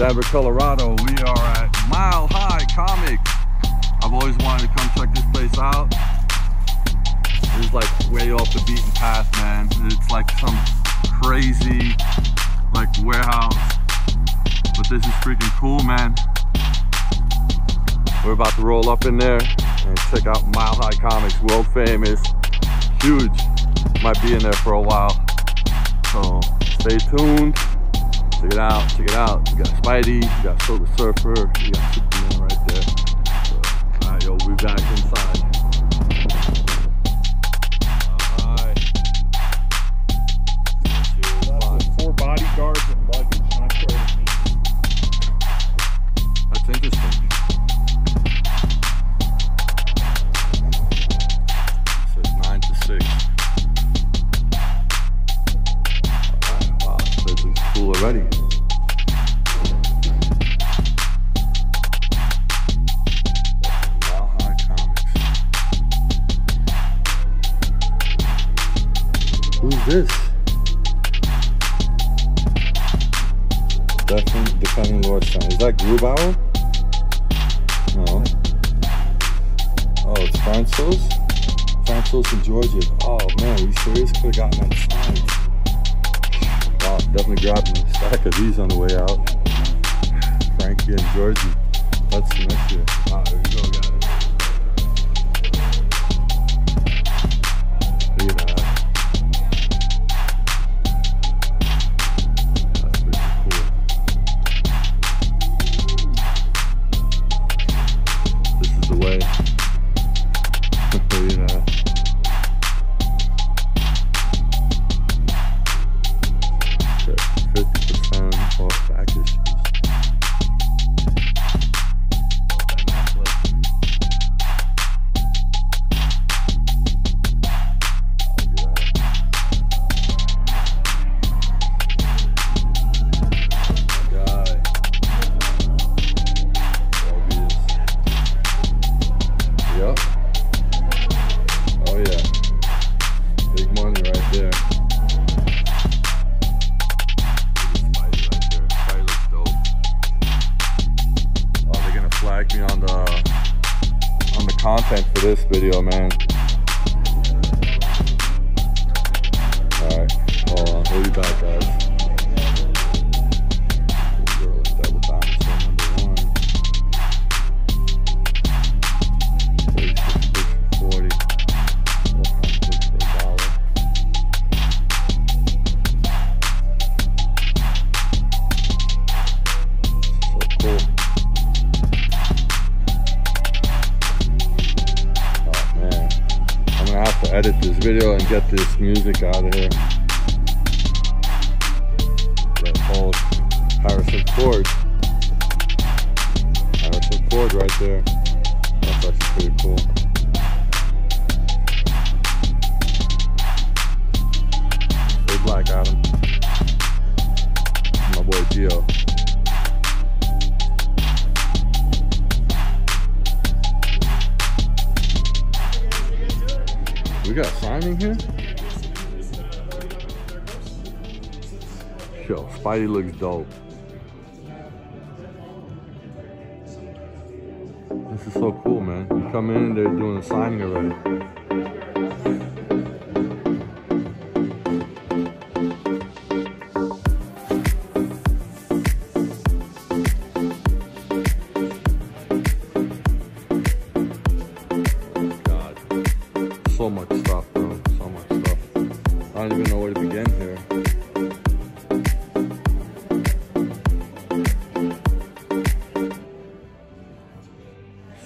Denver, Colorado. We are at Mile High Comics. I've always wanted to come check this place out. It's like way off the beaten path, man. It's like some crazy like warehouse. But this is freaking cool, man. We're about to roll up in there and check out Mile High Comics, world famous, huge. Might be in there for a while. So stay tuned. Check it out, check it out. You got Spidey, you got Silver Surfer, you got Superman right there. So, alright, yo, we back inside. Comics. Who's this? Definitely defending Lord Stanley. Is that Grubauer? No. Oh, it's Francouz? Francouz in Georgiev. Oh man, we serious? Could have gotten that signed. Wow, definitely grabbing a stack of these on the way out. Frankie and Georgie. That's the next year. Wow, there you go, got content for this video, man. Harrison Ford. Harrison Ford right there. That's actually pretty cool. Hey Black Adam. My boy Gio. We got signing here? Yo, Spidey looks dope. Come in, they're doing a signing already. God, so much stuff, bro. So much stuff. I don't even know where to begin here.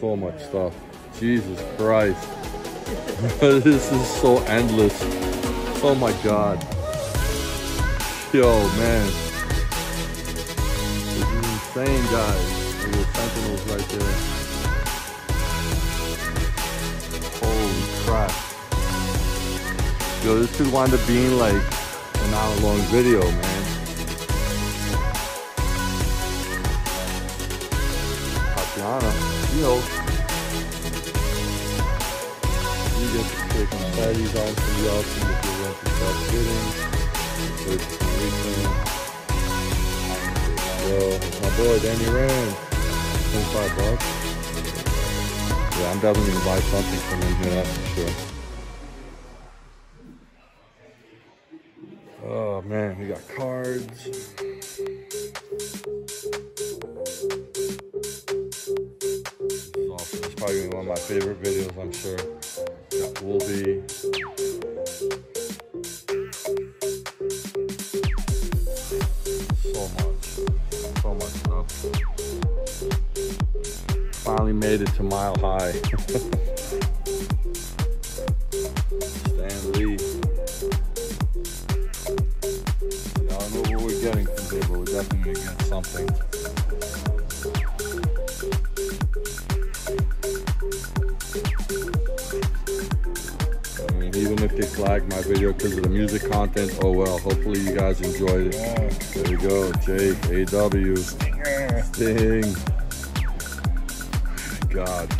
So much stuff. Jesus Christ. this is so endless. Oh my god. Yo, man. This is insane, guys. Look at the Sentinels right there. Holy crap. Yo, this could wind up being like an hour long video, man. Tatiana, you know, get to click on if want to start. Yo, uh, my boy Danny Rand, 25 bucks. Yeah, I'm definitely gonna buy something from him here, that's for sure. Oh man, we got cards. This is awesome. It's probably one of my favorite videos, I'm sure. Got Woolby. So much. So much stuff. Finally made it to mile high. Stan Lee. I don't know what we're getting from here, but we're definitely gonna get something. They flag my video because of the music content, oh well. Hopefully you guys enjoyed it. There you go, Jake, AEW, Sting. God.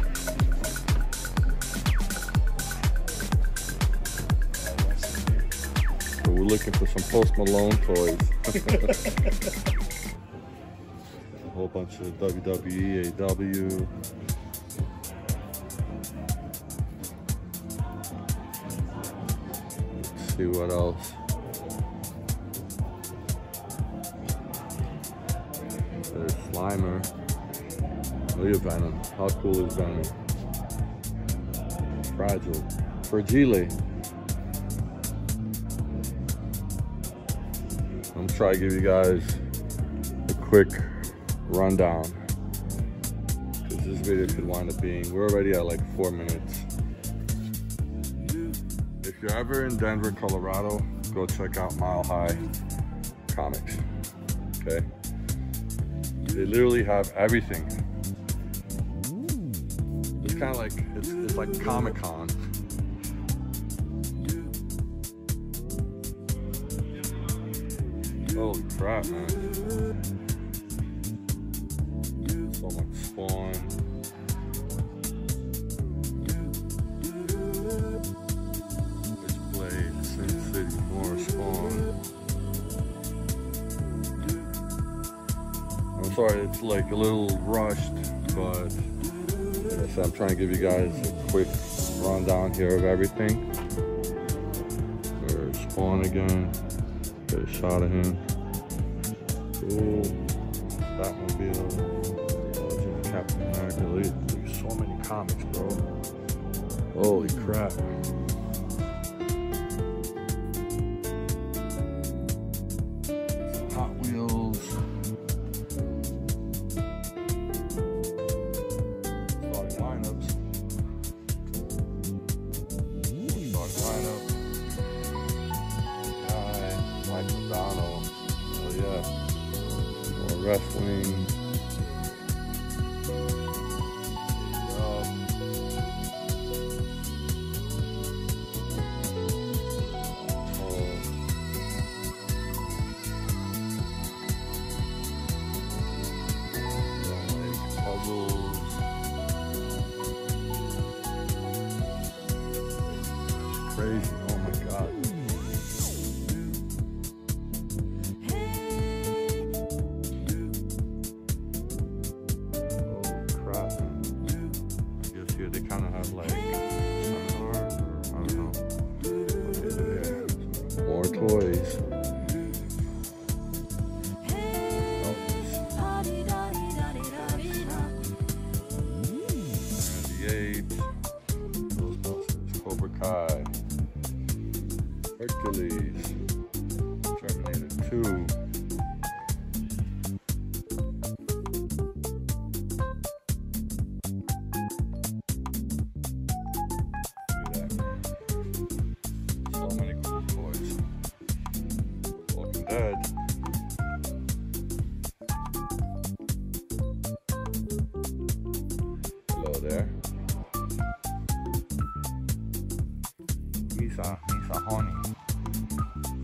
So we're looking for some Post Malone toys. A whole bunch of WWE, AEW. See what else. There's Slimer. Oh, Look at Venom. How cool is Venom? Fragile. Fragile. I'm trying to give you guys a quick rundown. Because this video could wind up being, we're already at like four minutes. If you're ever in Denver, Colorado, go check out Mile High Comics. Okay? They literally have everything. It's kind of like, it's, it's like Comic Con. Holy crap, man. So much spawn. Sorry, it's like a little rushed, but said, I'm trying to give you guys a quick rundown here of everything. There's spawn again. Get a shot of him. Cool. Batmobile. Legend of Captain America. Look at so many comics, bro. Holy crap. Wrestling. Misa, Misa Honey.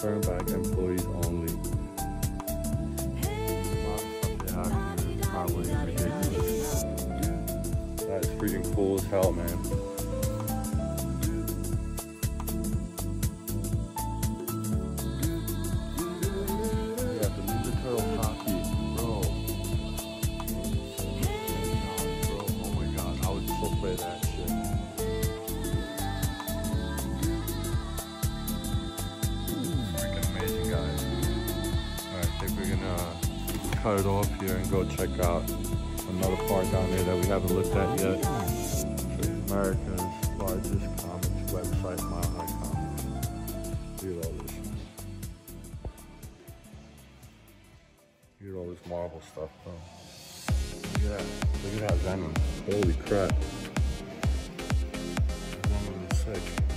Says turn back employees only. Probably ridiculous. That is freaking cool as hell, man. It off here and go check out another park down there that we haven't looked at yet. America's largest comics website, Mile High Comics. Look at all this. Look at all this Marvel stuff, bro. Look at that. Look at that Venom. Holy crap. Venom is sick.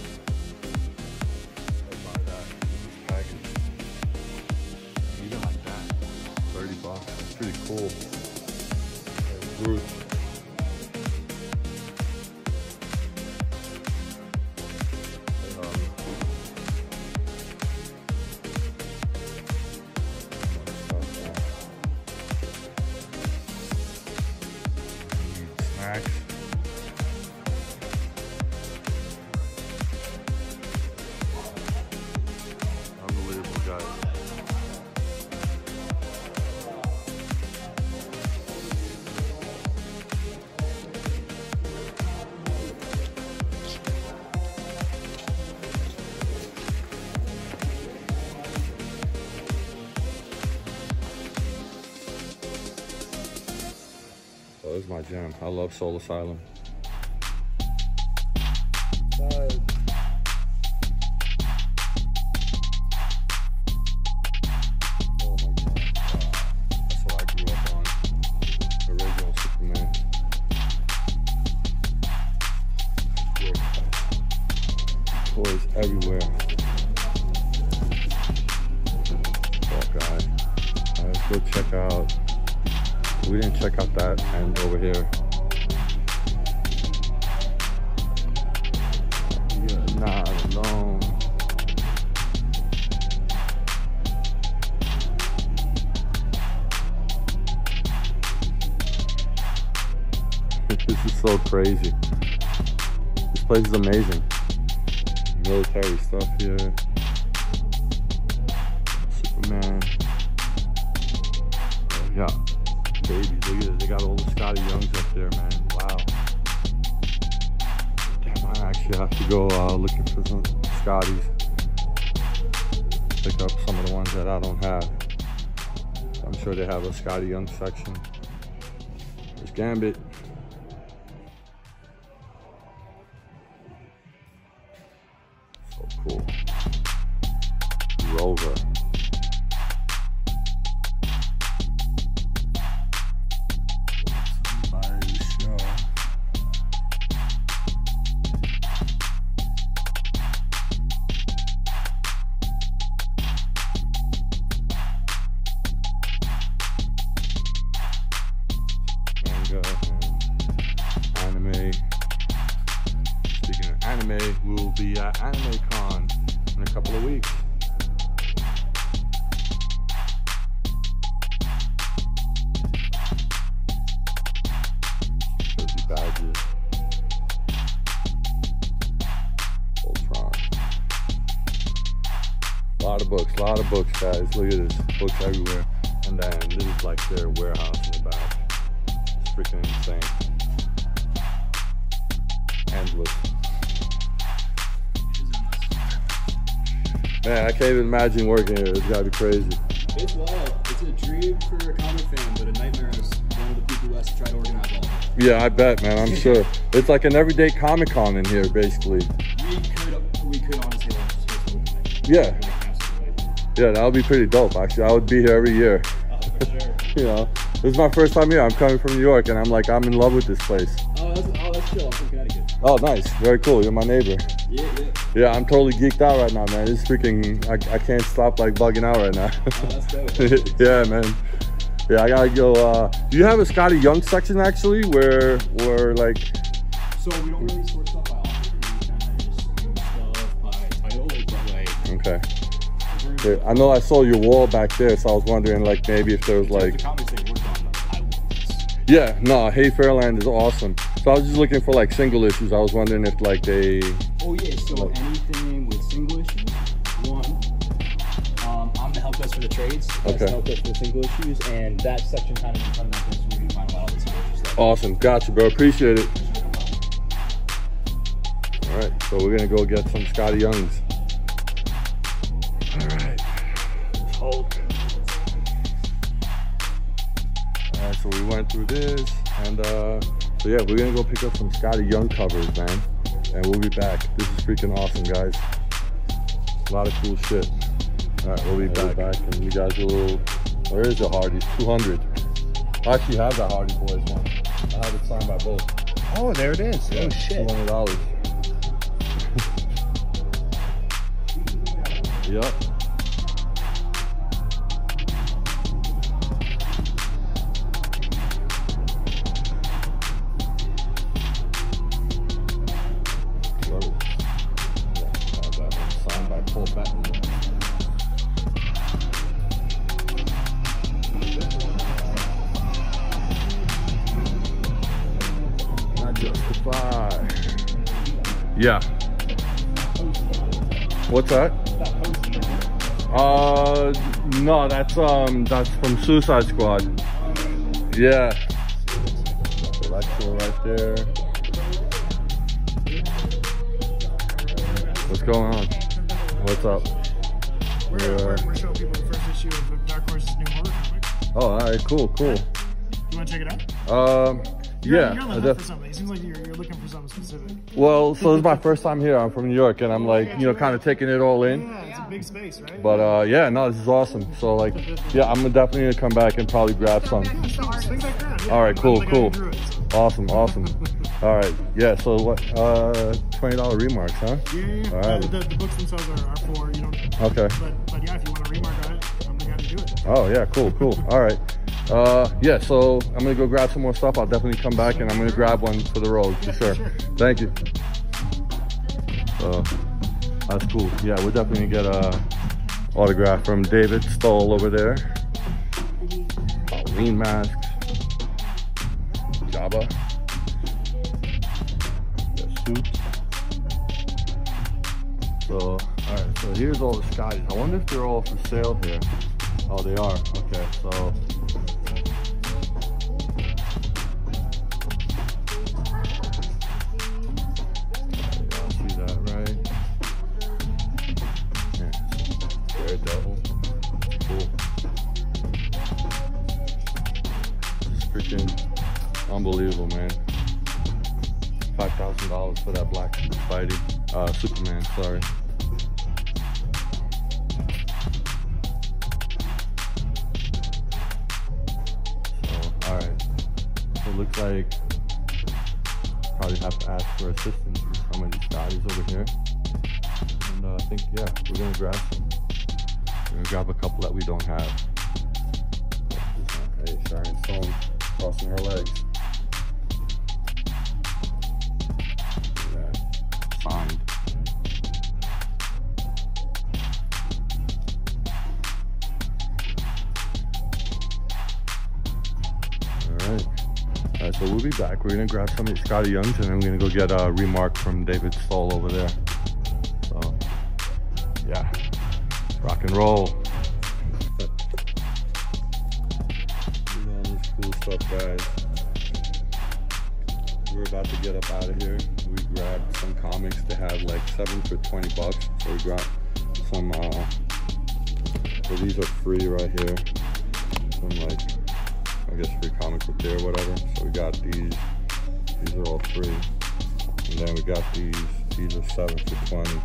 Up on. Original Superman. Toys everywhere. Hawkeye. Alright, let's go check out. We didn't check out that end over here. You're not alone. this is so crazy. This place is amazing. Military stuff here. Babies, look at it. They got all the Skottie Youngs up there, man. Wow. Damn, I actually have to go uh, looking for some Scotties. Pick up some of the ones that I don't have. I'm sure they have a Skottie Young section. There's Gambit. A lot of books, a lot of books, guys. Look at this. Books everywhere. And then this is like their warehouse in the back. It's freaking insane. Endless. Man, I can't even imagine working here. It's gotta be crazy. It's wild. It's a dream for a comic fan, but a nightmare as one of the people who has to try to organize all of it. Yeah, I bet, man. I'm sure. It's like an everyday Comic Con in here, basically. We could, we could honestly launch this place overnight. Yeah. Yeah, that would be pretty dope, actually. I would be here every year. Oh, for sure. You know, this is my first time here. I'm coming from New York, and I'm like, I'm in love with this place. Oh, that's, oh, that's chill. I'm from Connecticut. Oh, nice. Very cool. You're my neighbor. Yeah, yeah. Yeah, I'm totally geeked out right now, man. Is freaking, I, I can't stop like bugging out right now. Oh, yeah, man. Yeah, I gotta go. Uh, do you have a Skottie Young section actually, where, where like, So we don't really sort stuff by author. We kind of just stuff by title, but like. okay. We're- I know I saw your wall back there, so I was wondering like maybe if there was like, the comics they worked on, I love this. yeah, no, Hey Fairyland is awesome. So I was just looking for like single issues. I was wondering if like they, Oh yeah, so Like- anything with single issues, one. Um, I'm the help desk for the trades. That's Okay. help desk for the single issues, and that section kind of in front of that where you can find a lot of the single issues. Awesome. Gotcha, bro. Appreciate it. All right, so we're gonna go get some Skottie Youngs. So we went through this, and uh, so yeah, we're gonna go pick up some Skottie Young covers, man, and we'll be back. This is freaking awesome, guys. A lot of cool shit. All right, we'll be back. back, and you guys will. Where is the Hardy's? 200. I actually have that Hardy Boys one. I have it signed by both. Oh, there it is. Yeah, Oh shit. Two hundred dollars. yep. Not justify. Yeah. What's that? Uh, no, that's um, that's from Suicide Squad. Yeah. Alexa right there. What's going on? What's up? We're, we're, we're showing people the first issue of Dark Horse's new horror comic. Oh, all right, cool, cool. You want to check it out? Um, You're, yeah. You're on I the def- hunt for something. It seems like you're, you're well, so this is my first time here. I'm from New York, and I'm like, you know, kind of taking it all in. Yeah, it's a big space, right? But uh, yeah, no, this is awesome. So like, yeah, I'm definitely gonna come back and probably grab some. yeah, so just back around. Yeah, All right, cool, cool. who drew it, so. Awesome, awesome. All right, yeah. So what? Uh, twenty dollar remarks, huh? Yeah, yeah, yeah. All right. The, the books themselves are, are for, you don't, Okay. but, but yeah, if you want to remark on it, I'm the guy to do it. Oh yeah, cool, cool. All right. Uh, yeah. So I'm gonna go grab some more stuff. I'll definitely come back and I'm gonna grab one for the road for sure. Thank you. So that's cool. Yeah, we're definitely gonna get a autograph from David Stoll over there. Halloween masks. Jabba. suits. So, alright, so here's all the Scotties. I wonder if they're all for sale here. Oh, they are. Okay, so. For that black Spidey, uh, Superman. Sorry. So, all right. So it looks like probably have to ask for assistance for some of these guys over here. And uh, I think yeah, we're gonna grab some. We're gonna grab a couple that we don't have. Hey, Sharon Stone crossing her legs. So we'll be back. We're gonna grab some of Skottie Youngs and we're gonna go get a remark from David Stoll over there. So yeah. Rock and roll. Cool stuff, guys. We're about to get up out of here. We grabbed some comics. to have like seven for 20 bucks. So we grabbed some, uh, so these are free right here. Free. And then we got these. These are seven for 20.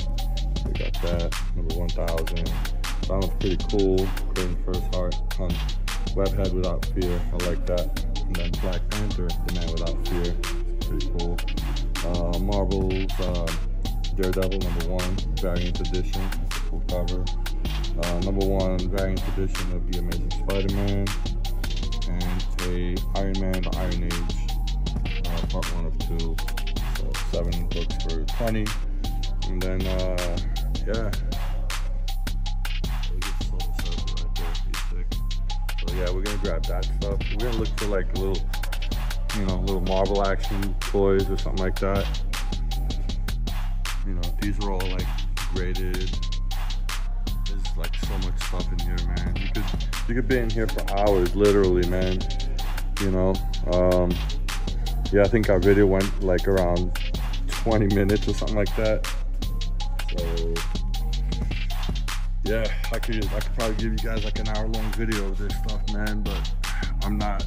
We got that, number 1000. That one's pretty cool. Creighton First Heart Hunt. Webhead Without Fear. I like that. And then Black Panther, The Man Without Fear. Pretty cool. Uh, Marvel's uh, Daredevil number one, variant edition. Cool cover. Uh, number one variant edition of The Amazing Spider-Man. And a Iron Man, The Iron Age, part one of two. So seven books for 20. And then, uh, yeah. So yeah, we're gonna grab that stuff. We're gonna look for like a little, you know, little Marvel action toys or something like that. You know, these are all like graded. There's like so much stuff in here, man. You could you could be in here for hours, literally, man. You know. Um, yeah, I think our video went like around 20 minutes or something like that. So yeah, I could I could probably give you guys like an hour long video of this stuff, man, but I'm not.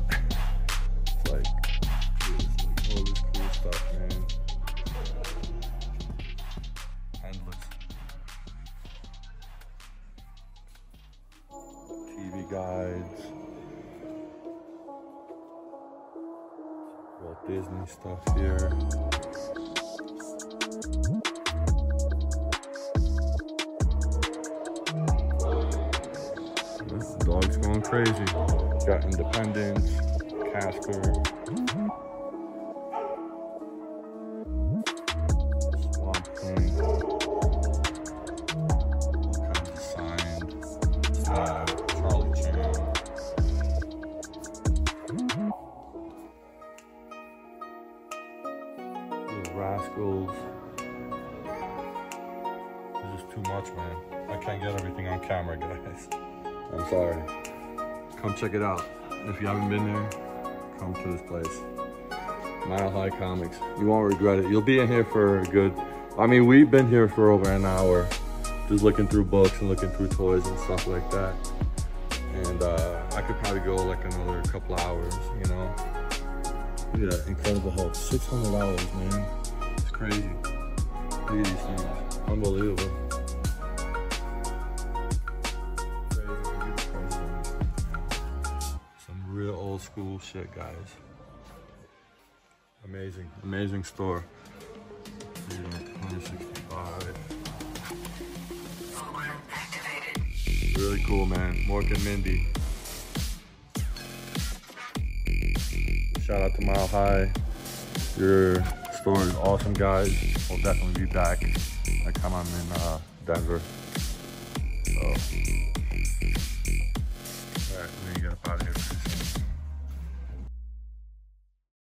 Stuff here. This dog's going crazy. Got Independence, Casper. Check it out. If you haven't been there, come to this place. Mile High Comics. You won't regret it. You'll be in here for a good, I mean, we've been here for over an hour, just looking through books and looking through toys and stuff like that. And uh, I could probably go like another couple hours, you know. Look at that Incredible Hulk, $600, man. It's crazy. Look at these things, unbelievable. School shit, guys. Amazing, amazing store. You 165. Really cool, man. Mork and Mindy. Shout out to Mile High. Your store is awesome, guys. We'll definitely be back next time I'm in uh, Denver. So,